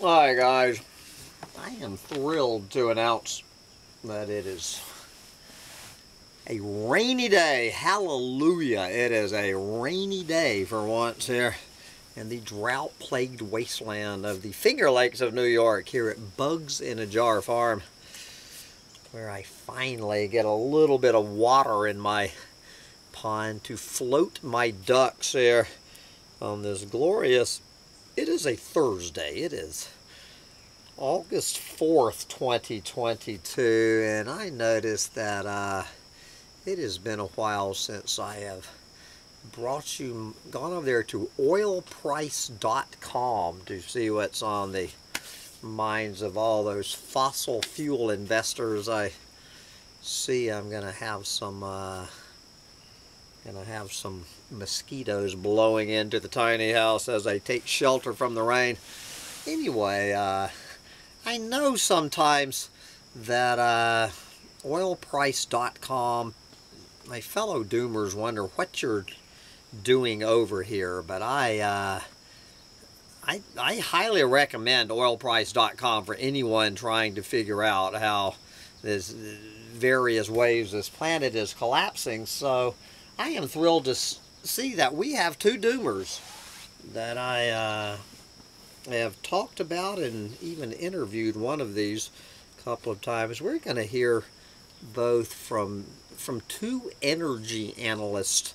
Hi guys, I am thrilled to announce that it is a rainy day. Hallelujah. It is a rainy day for once here in the drought-plagued wasteland of the Finger Lakes of New York here at Bugs in a Jar Farm where I finally get a little bit of water in my pond to float my ducks here on this glorious it is a Thursday. It is August 4th, 2022, and I noticed that uh, it has been a while since I have brought you, gone over there to oilprice.com to see what's on the minds of all those fossil fuel investors I see. I'm going to have some, uh, going I have some mosquitoes blowing into the tiny house as I take shelter from the rain. Anyway, uh, I know sometimes that uh, oilprice.com, my fellow doomers wonder what you're doing over here, but I, uh, I, I highly recommend oilprice.com for anyone trying to figure out how there's various ways this planet is collapsing. So I am thrilled to see that we have two doomers that I uh, have talked about and even interviewed one of these a couple of times. We're going to hear both from from two energy analysts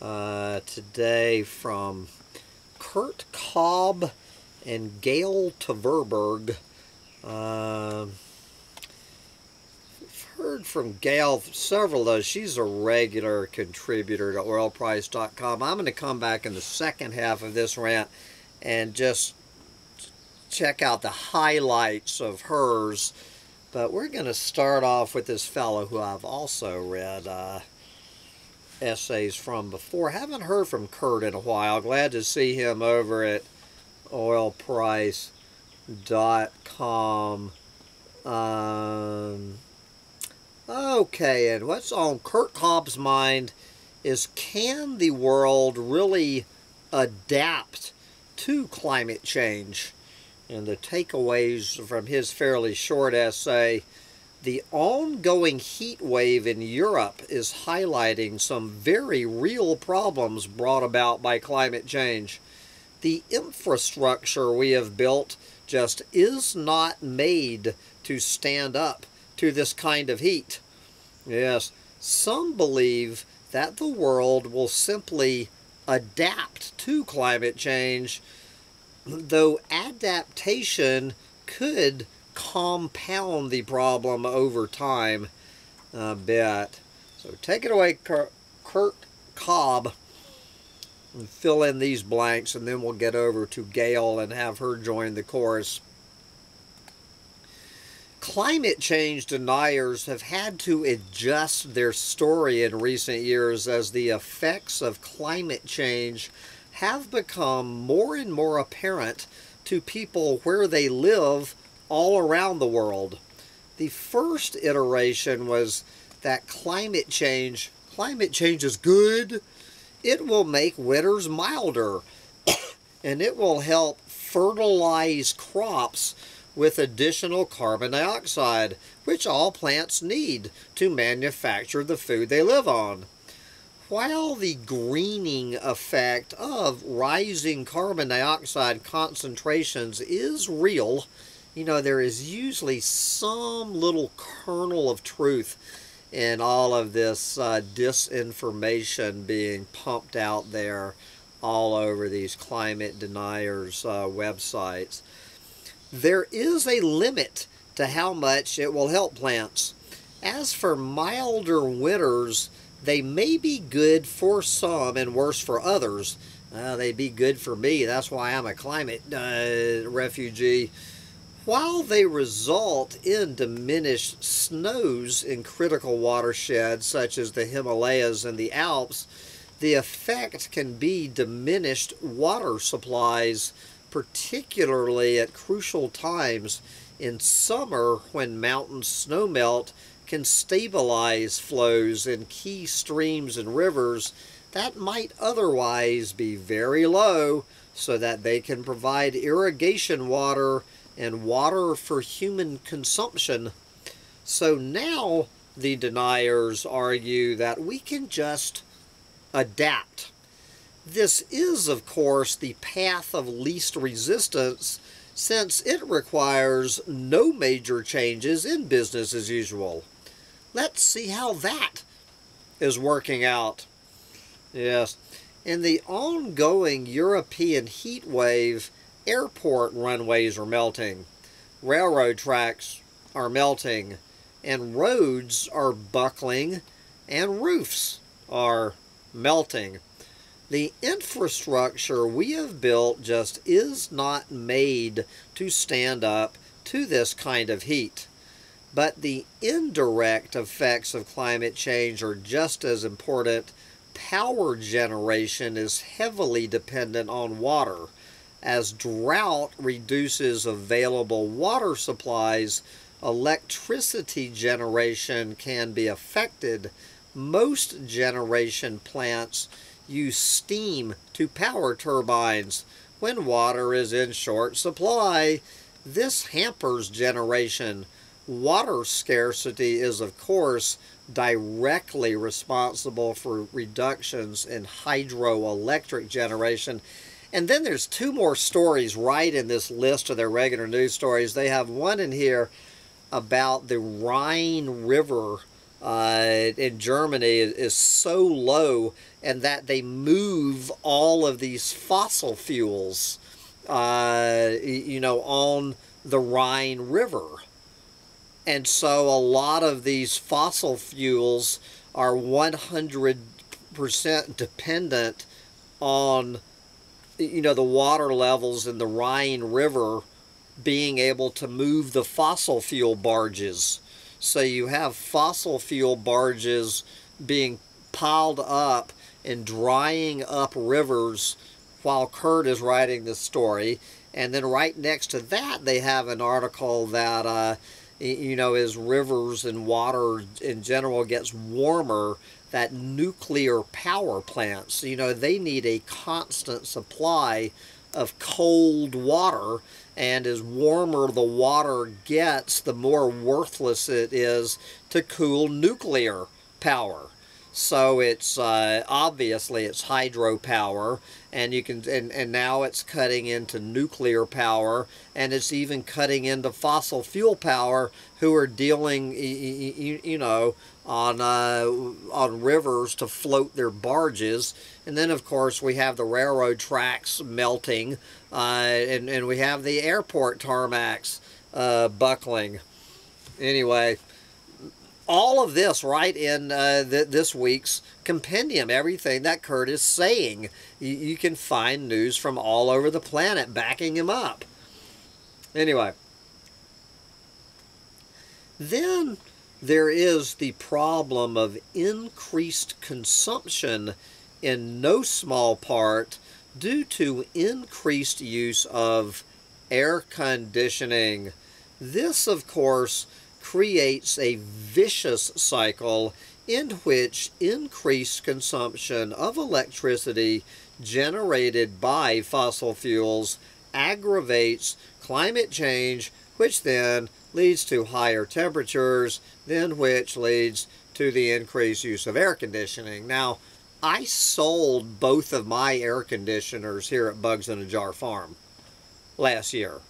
uh, today from Kurt Cobb and Gail Tverberg. Uh, heard from Gail several of those. She's a regular contributor to oilprice.com. I'm going to come back in the second half of this rant and just check out the highlights of hers. But we're going to start off with this fellow who I've also read uh, essays from before. Haven't heard from Kurt in a while. Glad to see him over at oilprice.com. Um, Okay, and what's on Kurt Cobb's mind is can the world really adapt to climate change? And the takeaways from his fairly short essay, the ongoing heat wave in Europe is highlighting some very real problems brought about by climate change. The infrastructure we have built just is not made to stand up to this kind of heat. Yes, some believe that the world will simply adapt to climate change, though adaptation could compound the problem over time a bit. So take it away, Kurt Cobb, and fill in these blanks, and then we'll get over to Gail and have her join the chorus. Climate change deniers have had to adjust their story in recent years as the effects of climate change have become more and more apparent to people where they live all around the world. The first iteration was that climate change, climate change is good. It will make winters milder and it will help fertilize crops with additional carbon dioxide, which all plants need to manufacture the food they live on. While the greening effect of rising carbon dioxide concentrations is real, you know, there is usually some little kernel of truth in all of this uh, disinformation being pumped out there all over these climate deniers uh, websites there is a limit to how much it will help plants. As for milder winters, they may be good for some and worse for others. Uh, they'd be good for me. That's why I'm a climate uh, refugee. While they result in diminished snows in critical watersheds such as the Himalayas and the Alps, the effect can be diminished water supplies particularly at crucial times in summer when mountain snowmelt can stabilize flows in key streams and rivers that might otherwise be very low so that they can provide irrigation water and water for human consumption. So now the deniers argue that we can just adapt. This is, of course, the path of least resistance since it requires no major changes in business as usual. Let's see how that is working out. Yes. In the ongoing European heat wave, airport runways are melting, railroad tracks are melting, and roads are buckling, and roofs are melting. The infrastructure we have built just is not made to stand up to this kind of heat. But the indirect effects of climate change are just as important. Power generation is heavily dependent on water. As drought reduces available water supplies, electricity generation can be affected. Most generation plants use steam to power turbines when water is in short supply. This hampers generation. Water scarcity is, of course, directly responsible for reductions in hydroelectric generation. And then there's two more stories right in this list of their regular news stories. They have one in here about the Rhine River uh, in Germany is so low and that they move all of these fossil fuels, uh, you know, on the Rhine River. And so a lot of these fossil fuels are 100% dependent on, you know, the water levels in the Rhine River being able to move the fossil fuel barges. So you have fossil fuel barges being piled up and drying up rivers while Kurt is writing the story. And then right next to that, they have an article that, uh, you know, as rivers and water in general gets warmer, that nuclear power plants, you know, they need a constant supply of cold water and as warmer the water gets, the more worthless it is to cool nuclear power. So it's uh, obviously it's hydropower, and you can and, and now it's cutting into nuclear power, and it's even cutting into fossil fuel power, who are dealing, you, you know, on uh, on rivers to float their barges, and then of course we have the railroad tracks melting, uh, and and we have the airport tarmacs uh, buckling. Anyway all of this right in uh, th this week's compendium, everything that Kurt is saying. You, you can find news from all over the planet backing him up. Anyway. Then there is the problem of increased consumption in no small part due to increased use of air conditioning. This, of course, creates a vicious cycle in which increased consumption of electricity generated by fossil fuels aggravates climate change, which then leads to higher temperatures, then which leads to the increased use of air conditioning. Now, I sold both of my air conditioners here at Bugs in a Jar Farm last year.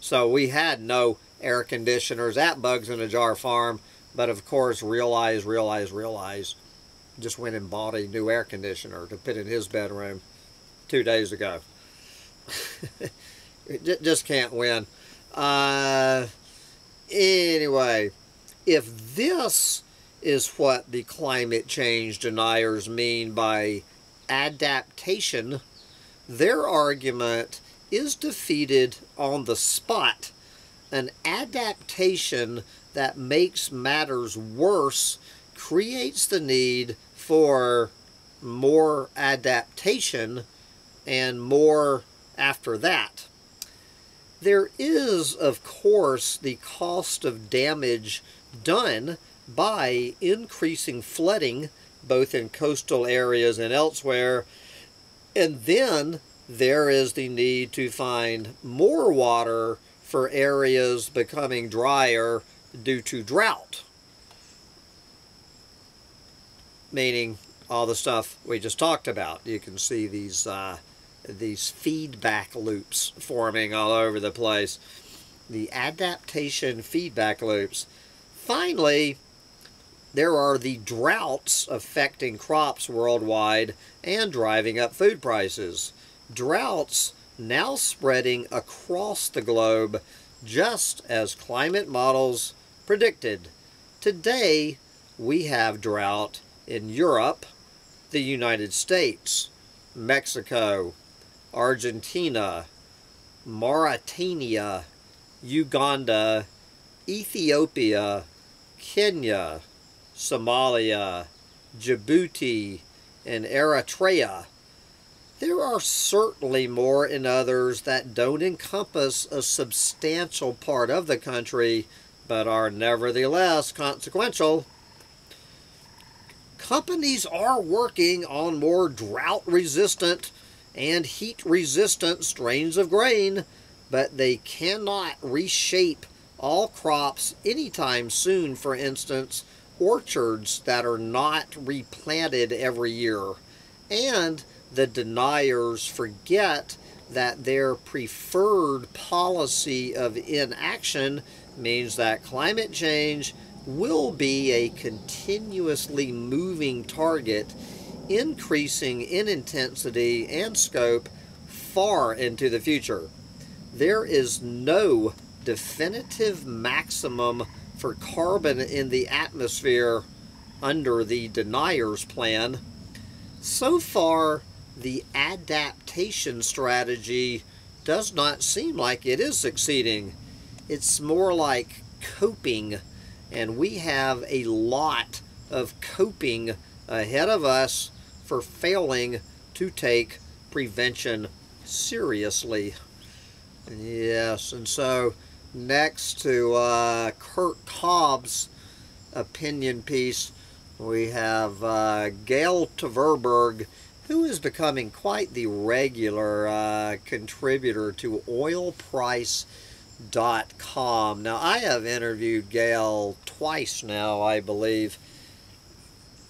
So we had no air conditioners at Bugs in a Jar Farm. But of course, realize, realize, realize, just went and bought a new air conditioner to put in his bedroom two days ago. just can't win. Uh, anyway, if this is what the climate change deniers mean by adaptation, their argument is defeated on the spot an adaptation that makes matters worse creates the need for more adaptation and more after that. There is, of course, the cost of damage done by increasing flooding both in coastal areas and elsewhere. And then there is the need to find more water for areas becoming drier due to drought. Meaning all the stuff we just talked about. You can see these uh, these feedback loops forming all over the place. The adaptation feedback loops. Finally, there are the droughts affecting crops worldwide and driving up food prices. Droughts now spreading across the globe just as climate models predicted. Today, we have drought in Europe, the United States, Mexico, Argentina, Mauritania, Uganda, Ethiopia, Kenya, Somalia, Djibouti, and Eritrea. There are certainly more in others that don't encompass a substantial part of the country, but are nevertheless consequential. Companies are working on more drought-resistant and heat-resistant strains of grain, but they cannot reshape all crops anytime soon, for instance, orchards that are not replanted every year. And the deniers forget that their preferred policy of inaction means that climate change will be a continuously moving target, increasing in intensity and scope far into the future. There is no definitive maximum for carbon in the atmosphere under the deniers plan. So far, the adaptation strategy does not seem like it is succeeding. It's more like coping, and we have a lot of coping ahead of us for failing to take prevention seriously. Yes, and so next to uh, Kurt Cobb's opinion piece, we have uh, Gail Tverberg who is becoming quite the regular uh, contributor to oilprice.com. Now, I have interviewed Gail twice now, I believe.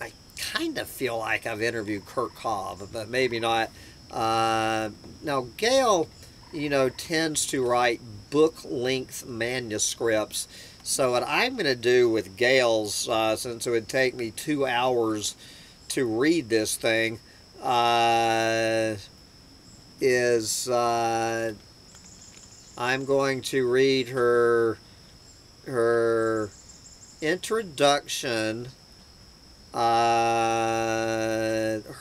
I kind of feel like I've interviewed Kurt Cobb, but maybe not. Uh, now, Gail, you know, tends to write book-length manuscripts. So what I'm going to do with Gail's, uh, since it would take me two hours to read this thing, uh, is uh, I'm going to read her her introduction, uh,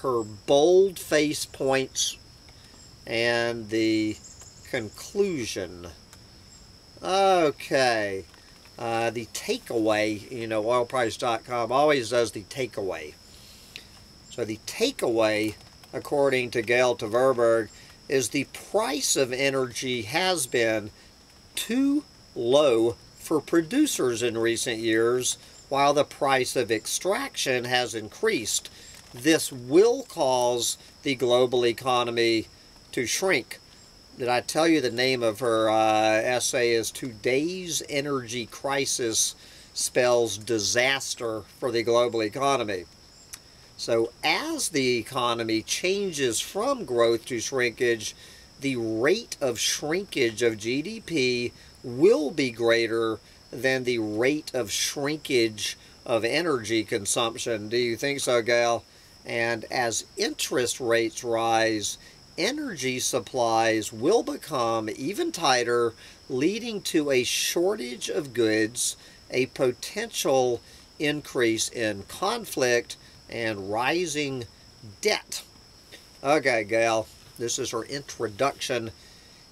her bold face points, and the conclusion. Okay. Uh, the takeaway, you know, oilprice.com always does the takeaway. So the takeaway, according to Gail Tverberg, is the price of energy has been too low for producers in recent years, while the price of extraction has increased. This will cause the global economy to shrink. Did I tell you the name of her uh, essay is Today's Energy Crisis Spells Disaster for the Global Economy. So as the economy changes from growth to shrinkage, the rate of shrinkage of GDP will be greater than the rate of shrinkage of energy consumption. Do you think so, Gail? And as interest rates rise, energy supplies will become even tighter, leading to a shortage of goods, a potential increase in conflict, and rising debt. Okay, Gail, this is her introduction.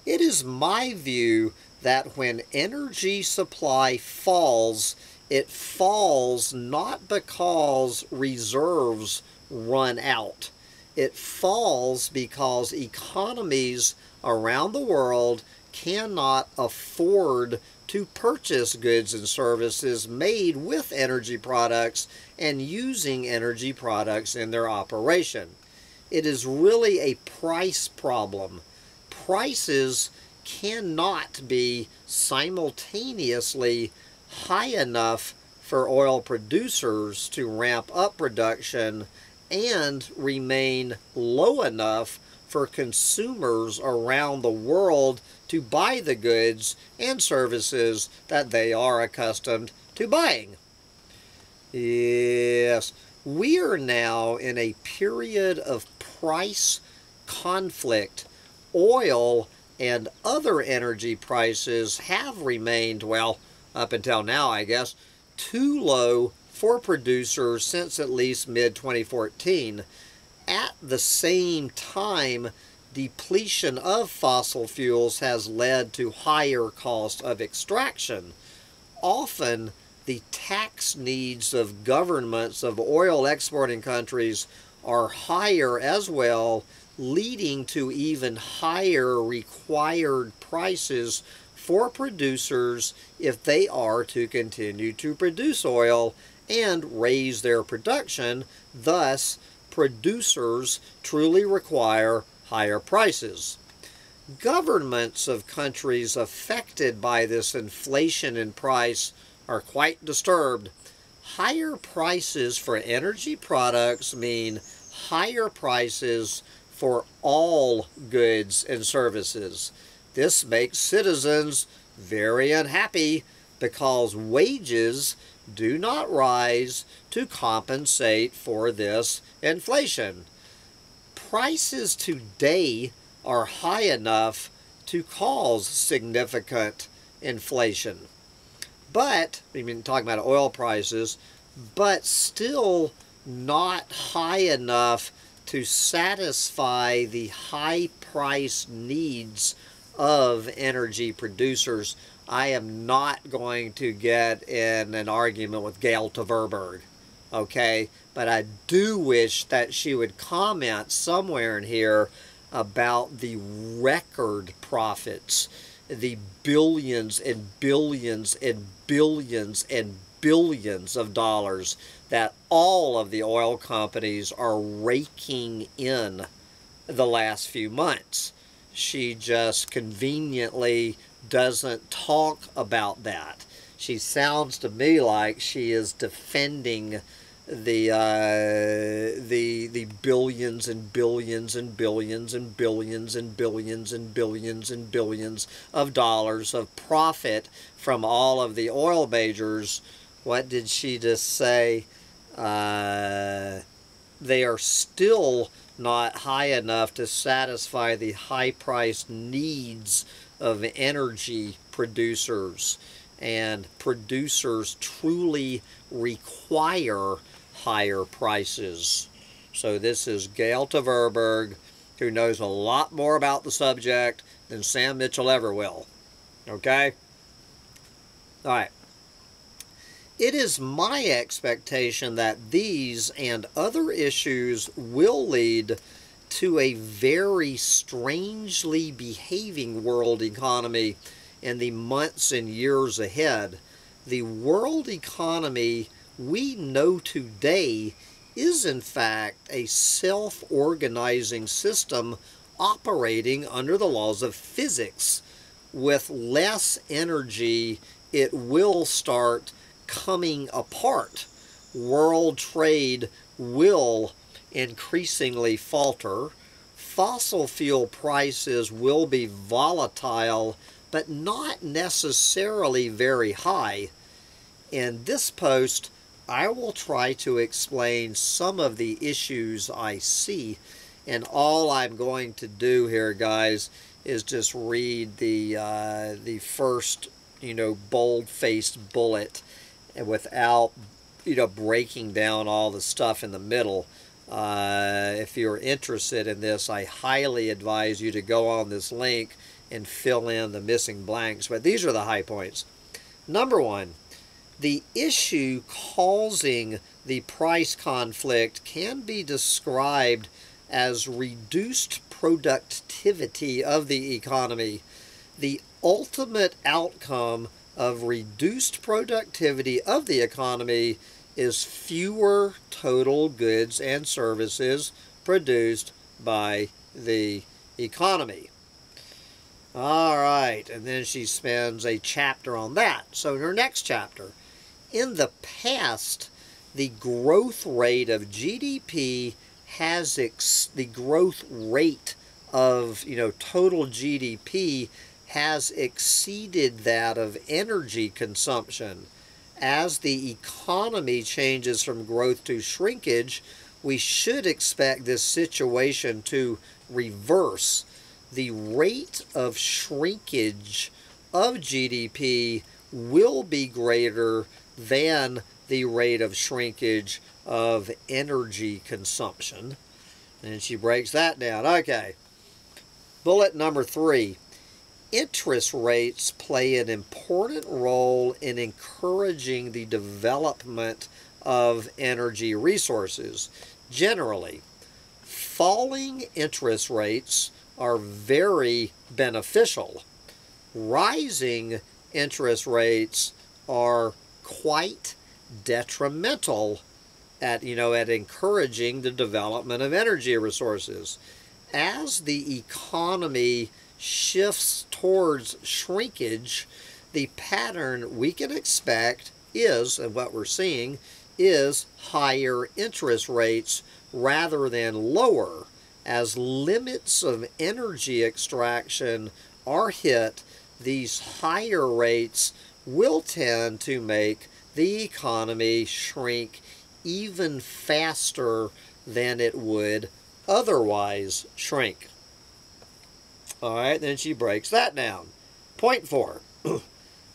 It is my view that when energy supply falls, it falls not because reserves run out. It falls because economies around the world cannot afford to purchase goods and services made with energy products and using energy products in their operation. It is really a price problem. Prices cannot be simultaneously high enough for oil producers to ramp up production and remain low enough for consumers around the world to buy the goods and services that they are accustomed to buying. Yes, we are now in a period of price conflict. Oil and other energy prices have remained, well, up until now, I guess, too low for producers since at least mid-2014. At the same time, depletion of fossil fuels has led to higher cost of extraction. Often, the tax needs of governments of oil exporting countries are higher as well, leading to even higher required prices for producers if they are to continue to produce oil and raise their production. Thus, producers truly require higher prices. Governments of countries affected by this inflation in price are quite disturbed. Higher prices for energy products mean higher prices for all goods and services. This makes citizens very unhappy because wages do not rise to compensate for this inflation. Prices today are high enough to cause significant inflation. But, I mean, talking about oil prices, but still not high enough to satisfy the high price needs of energy producers I am not going to get in an argument with Gail Tverberg, okay? But I do wish that she would comment somewhere in here about the record profits, the billions and billions and billions and billions of dollars that all of the oil companies are raking in the last few months. She just conveniently doesn't talk about that. She sounds to me like she is defending the uh, the the billions and billions and billions and billions and billions and billions and billions of dollars of profit from all of the oil majors. What did she just say? Uh, they are still not high enough to satisfy the high price needs of energy producers and producers truly require higher prices. So this is Gail Tverberg, who knows a lot more about the subject than Sam Mitchell ever will. Okay? All right. It is my expectation that these and other issues will lead to a very strangely behaving world economy in the months and years ahead. The world economy we know today is in fact a self-organizing system operating under the laws of physics. With less energy, it will start coming apart. World trade will increasingly falter. Fossil fuel prices will be volatile, but not necessarily very high. In this post, I will try to explain some of the issues I see. And all I'm going to do here, guys, is just read the, uh, the first, you know, bold-faced bullet without, you know, breaking down all the stuff in the middle. Uh, if you're interested in this, I highly advise you to go on this link and fill in the missing blanks. But these are the high points. Number one, the issue causing the price conflict can be described as reduced productivity of the economy. The ultimate outcome of reduced productivity of the economy is fewer total goods and services produced by the economy. All right, and then she spends a chapter on that. So in her next chapter, in the past, the growth rate of GDP has ex- the growth rate of you know total GDP has exceeded that of energy consumption. As the economy changes from growth to shrinkage, we should expect this situation to reverse the rate of shrinkage of GDP will be greater than the rate of shrinkage of energy consumption. And she breaks that down. Okay. Bullet number three. Interest rates play an important role in encouraging the development of energy resources. Generally, falling interest rates are very beneficial. Rising interest rates are quite detrimental at you know at encouraging the development of energy resources. As the economy shifts towards shrinkage, the pattern we can expect is, and what we're seeing, is higher interest rates rather than lower as limits of energy extraction are hit, these higher rates will tend to make the economy shrink even faster than it would otherwise shrink. All right, then she breaks that down. Point four.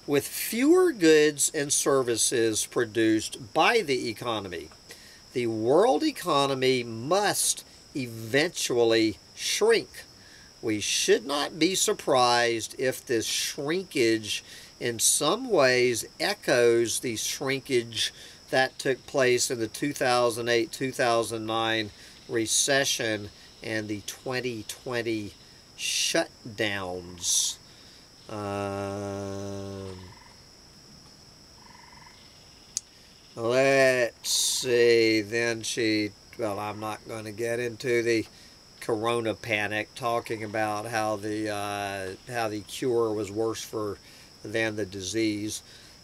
With fewer goods and services produced by the economy, the world economy must eventually shrink. We should not be surprised if this shrinkage in some ways echoes the shrinkage that took place in the 2008-2009 recession and the 2020 shutdowns. Um, let's see, then she well, I'm not going to get into the corona panic, talking about how the uh, how the cure was worse for than the disease.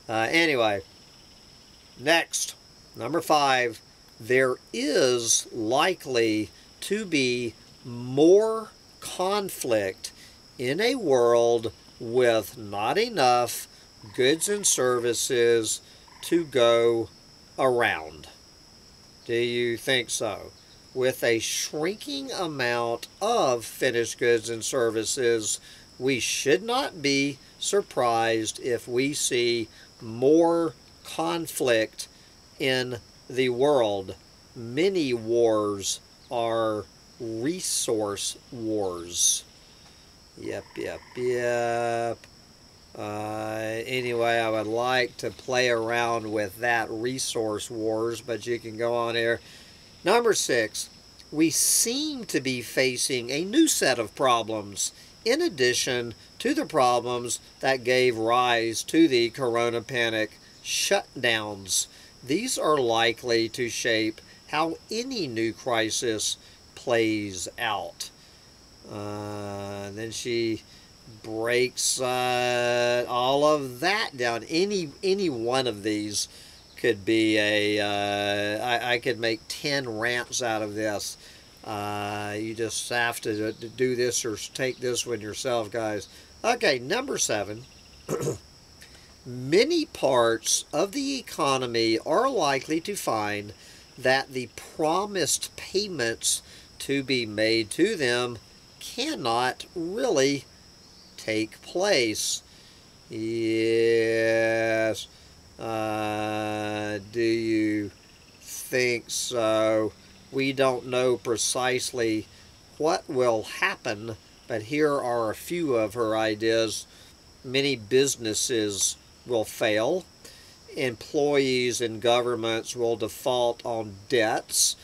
Uh, anyway, next, number five, there is likely to be more conflict in a world with not enough goods and services to go around. Do you think so? With a shrinking amount of finished goods and services, we should not be surprised if we see more conflict in the world. Many wars are resource wars. Yep, yep, yep. Uh, anyway, I would like to play around with that resource wars, but you can go on here. Number six, we seem to be facing a new set of problems in addition to the problems that gave rise to the corona panic shutdowns. These are likely to shape how any new crisis plays out. Uh, then she breaks uh, all of that down. Any any one of these could be a. Uh, I, I could make 10 rants out of this. Uh, you just have to do this or take this one yourself, guys. Okay, number seven. Many parts of the economy are likely to find that the promised payments to be made to them cannot really take place. Yes. Uh, do you think so? We don't know precisely what will happen, but here are a few of her ideas. Many businesses will fail. Employees and governments will default on debts.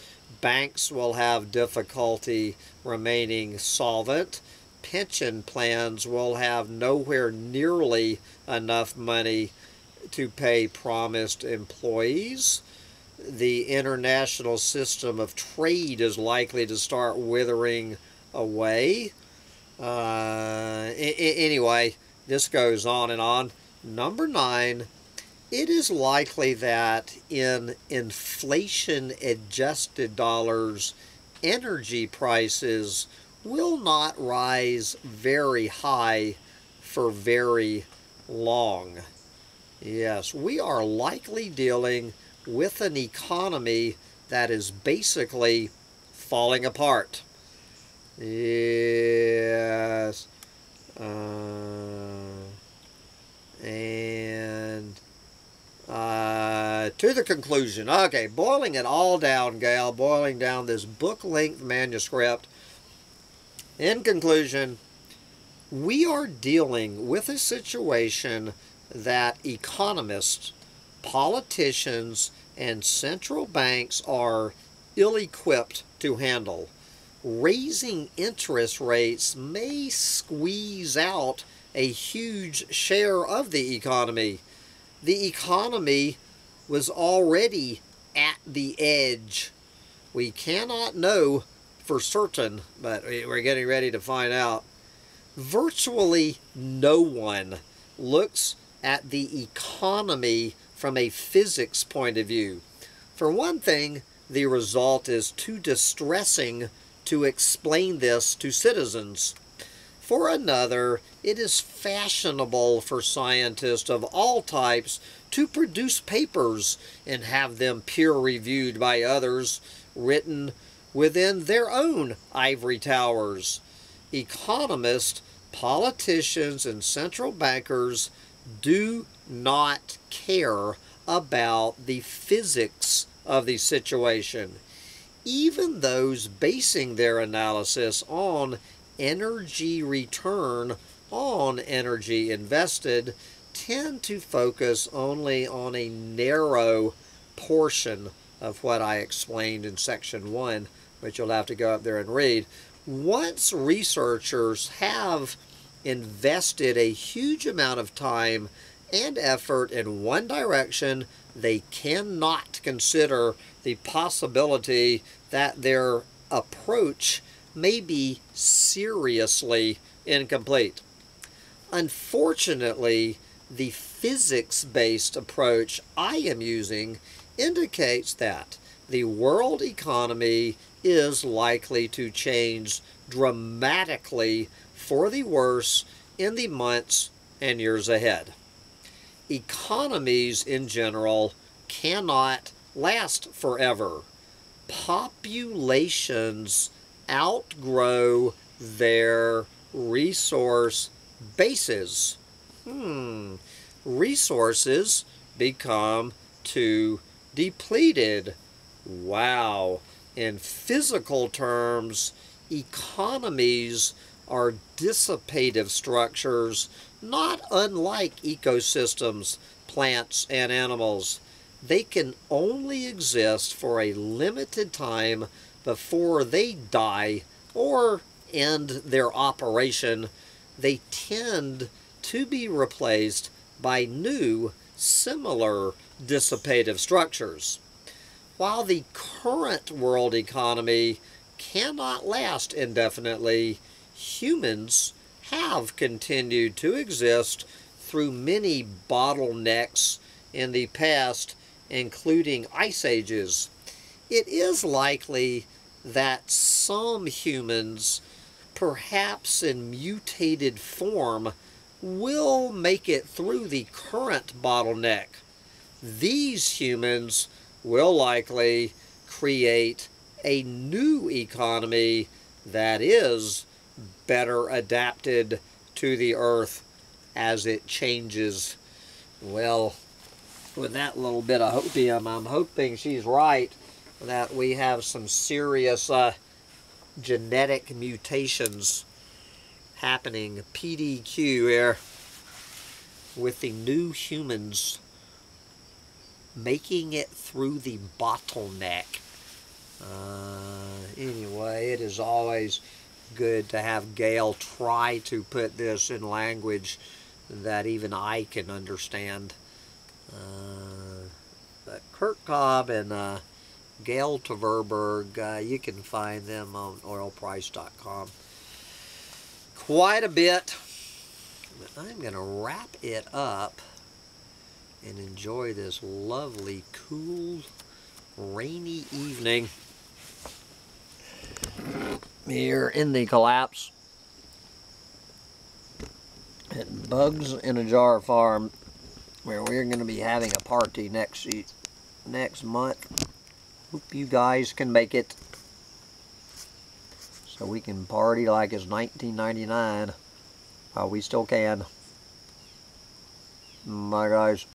Banks will have difficulty remaining solvent pension plans will have nowhere nearly enough money to pay promised employees. The international system of trade is likely to start withering away. Uh, anyway, this goes on and on. Number nine, it is likely that in inflation adjusted dollars, energy prices will not rise very high for very long. Yes, we are likely dealing with an economy that is basically falling apart. Yes. Uh, and uh, to the conclusion. Okay, boiling it all down, Gail, boiling down this book-length manuscript. In conclusion, we are dealing with a situation that economists, politicians, and central banks are ill-equipped to handle. Raising interest rates may squeeze out a huge share of the economy. The economy was already at the edge. We cannot know for certain, but we're getting ready to find out. Virtually no one looks at the economy from a physics point of view. For one thing, the result is too distressing to explain this to citizens. For another, it is fashionable for scientists of all types to produce papers and have them peer-reviewed by others, written within their own ivory towers. Economists, politicians, and central bankers do not care about the physics of the situation. Even those basing their analysis on energy return on energy invested tend to focus only on a narrow portion of what I explained in section 1, which you'll have to go up there and read. Once researchers have invested a huge amount of time and effort in one direction, they cannot consider the possibility that their approach may be seriously incomplete. Unfortunately, the physics-based approach I am using indicates that the world economy is likely to change dramatically for the worse in the months and years ahead. Economies in general cannot last forever. Populations outgrow their resource bases. Hmm. Resources become too depleted. Wow. In physical terms, economies are dissipative structures not unlike ecosystems, plants, and animals. They can only exist for a limited time before they die or end their operation. They tend to be replaced by new, similar dissipative structures. While the current world economy cannot last indefinitely, humans have continued to exist through many bottlenecks in the past, including ice ages. It is likely that some humans, perhaps in mutated form, will make it through the current bottleneck. These humans will likely create a new economy that is better adapted to the earth as it changes. Well, with that little bit of hopium, I'm hoping she's right that we have some serious uh, genetic mutations happening, PDQ here, with the new humans making it through the bottleneck. Uh, anyway, it is always good to have Gail try to put this in language that even I can understand. Uh, but Kurt Cobb and uh, Gail Tverberg, uh, you can find them on oilprice.com. quite a bit. But I'm going to wrap it up and enjoy this lovely, cool, rainy evening here in the collapse at Bugs in a Jar Farm where we're going to be having a party next next month. Hope you guys can make it so we can party like it's 1999 while we still can. Bye guys.